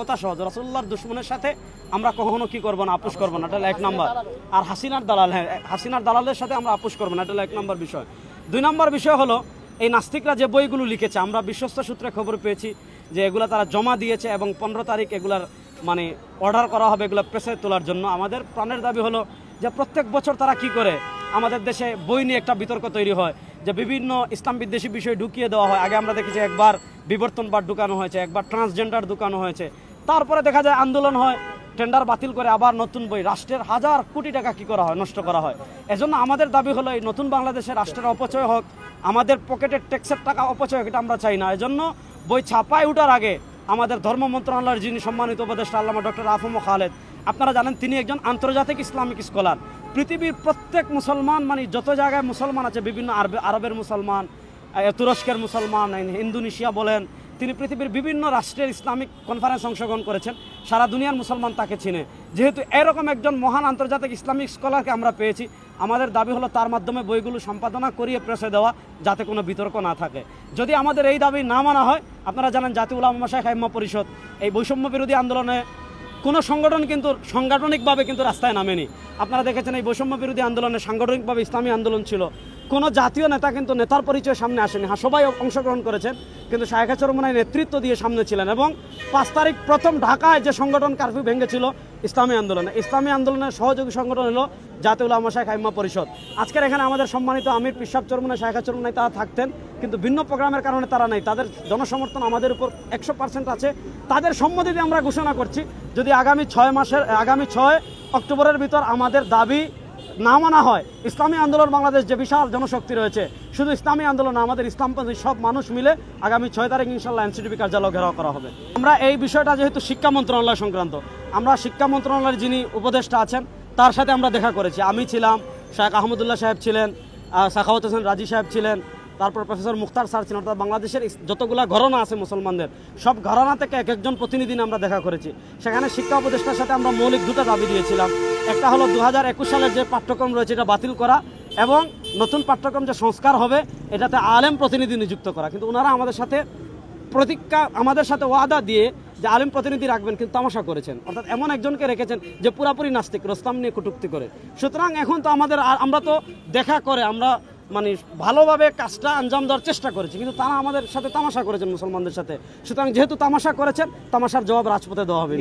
কথা সাথে আমরা কখনো কি করব করব না, এটা নাম্বার। আর হাসিনার দালাল হ্যাঁ হাসিনার দালালের সাথে আমরা করব না, এটা বিষয়। দুই নম্বর বিষয় হলো, এই নাস্তিকরা যে বইগুলো লিখেছে, আমরা বিশ্বস্ত সূত্রে খবর পেয়েছি যে এগুলা তারা জমা দিয়েছে এবং পনেরো তারিখ এগুলার মানে অর্ডার করা হবে এগুলো প্রেসে তোলার জন্য। আমাদের প্রাণের দাবি হলো যে প্রত্যেক বছর তারা কি করে? আমাদের দেশে বই নিয়ে একটা বিতর্ক তৈরি হয় যে বিভিন্ন ইসলাম বিদ্বেষী বিষয় ঢুকিয়ে দেওয়া হয়। আগে আমরা দেখেছি একবার বিবর্তনবাদ ঢুকানো হয়েছে, একবার ট্রান্সজেন্ডার ঢুকানো হয়েছে। তারপরে দেখা যায় আন্দোলন হয় টেন্ডার বাতিল করে আবার নতুন বই, রাষ্ট্রের হাজার কোটি টাকা কি করা হয়, নষ্ট করা হয়। এজন্য আমাদের দাবি হলো এই নতুন বাংলাদেশে রাষ্ট্রের অপচয় হোক, আমাদের পকেটের ট্যাক্সের টাকা অপচয় হোক, এটা আমরা চাই না। এজন্য বই ছাপায় ওঠার আগে আমাদের ধর্ম মন্ত্রণালয়ের যিনি সম্মানিত উপদেষ্টা আল্লামা ডক্টর আফম খালেদ, আপনারা জানেন তিনি একজন আন্তর্জাতিক ইসলামিক স্কলার পৃথিবীর প্রত্যেক মুসলমান মানে যত জায়গায় মুসলমান আছে, বিভিন্ন আরবে, আরবের মুসলমান তুরস্কের মুসলমান ইন্দোনেশিয়া বলেন, তিনি পৃথিবীর বিভিন্ন রাষ্ট্রের ইসলামিক কনফারেন্স অংশগ্রহণ করেছেন। সারা দুনিয়ার মুসলমান তাকে চিনে। যেহেতু এরকম একজন মহান আন্তর্জাতিক ইসলামিক স্কলারকে আমরা পেয়েছি, আমাদের দাবি হলো তার মাধ্যমে বইগুলো সম্পাদনা করিয়ে প্রেসে দেওয়া, যাতে কোনো বিতর্ক না থাকে। যদি আমাদের এই দাবি না মানা হয়, আপনারা জানেন জাতীয় উলামা শাহ হাইম্মা পরিষদ, এই বৈষম্য বিরোধী আন্দোলনে কোনো সংগঠন কিন্তু সাংগঠনিকভাবে কিন্তু রাস্তায় নামেনি। আপনারা দেখেছেন এই বৈষম্য বিরোধী আন্দোলনে সাংগঠনিকভাবে ইসলামী আন্দোলন ছিল। কোনো জাতীয় নেতা কিন্তু নেতার পরিচয় সামনে আসেনি। হ্যাঁ সবাই অংশগ্রহণ করেছেন, কিন্তু শাহেখা চরমনায় নেতৃত্ব দিয়ে সামনে ছিলেন এবং পাঁচ তারিখ প্রথম ঢাকায় যে সংগঠন কারফিউ ভেঙেছিল, ইসলামী আন্দোলনে। ইসলামী আন্দোলনের সহযোগী সংগঠন হলো জাতীয় উলামা শাহ হাইম্মা পরিষদ। আজকের এখানে আমাদের সম্মানিত আমির পিসাব চরমনায় শাহেখা চরমনায় তারা থাকতেন, কিন্তু ভিন্ন প্রোগ্রামের কারণে তারা নেই। তাদের জনসমর্থন আমাদের উপর একশো পার্সেন্ট আছে। তাদের সম্মতিতে আমরা ঘোষণা করছি, যদি আগামী ছয় মাসের, আগামী ছয় অক্টোবরের ভিতর আমাদের দাবি না মানা হয়, ইসলামী আন্দোলন বাংলাদেশ যে বিশাল জনশক্তি রয়েছে, শুধু ইসলামী আন্দোলন আমাদের ইসলামপন্থী সব মানুষ মিলে আগামী ছয় তারিখ ইনশাল্লাহ এনসিডিপি কার্যালয় ঘেরাও করা হবে। আমরা এই বিষয়টা যেহেতু শিক্ষা মন্ত্রণালয় সংক্রান্ত, আমরা শিক্ষা মন্ত্রণালয়ের যিনি উপদেষ্টা আছেন, তার সাথে আমরা দেখা করেছি। আমি ছিলাম, শেখ আহমদুল্লাহ সাহেব ছিলেন সাখাওয়াত হোসেন রাজি সাহেব ছিলেন তারপর প্রফেসর মুখতার স্যার ছিলেন, অর্থাৎ বাংলাদেশের যতগুলা ঘরানা আছে মুসলমানদের, সব ঘরানা থেকে এক একজন প্রতিনিধি আমরা দেখা করেছি। সেখানে শিক্ষা উপদেষ্টার সাথে আমরা মৌলিক দুটো দাবি দিয়েছিলাম। একটা হলো দু হাজার একুশ সালের যে পাঠ্যক্রম রয়েছে, এটা বাতিল করা এবং নতুন পাঠ্যক্রম যে সংস্কার হবে, এটাতে আলেম প্রতিনিধি নিযুক্ত করা। কিন্তু ওনারা আমাদের সাথে প্রতিজ্ঞা, আমাদের সাথে ওয়াদা দিয়ে যে আলিম প্রতিনিধি রাখবেন কিন্তু তামাশা করেছেন। অর্থাৎ এমন একজনকে রেখেছেন যে পুরাপুরি নাস্তিক, রোস্তাম নিয়ে কটুক্তি করে। সুতরাং এখন তো আমাদের আমরা তো দেখা করে, আমরা মানে ভালোভাবে কাজটা আঞ্জাম দেওয়ার চেষ্টা করেছে কিন্তু তারা আমাদের সাথে তামাশা করেছেন মুসলমানদের সাথে সুতরাং যেহেতু তামাশা করেছেন তামাশার জবাব রাজপথে দেওয়া হবে।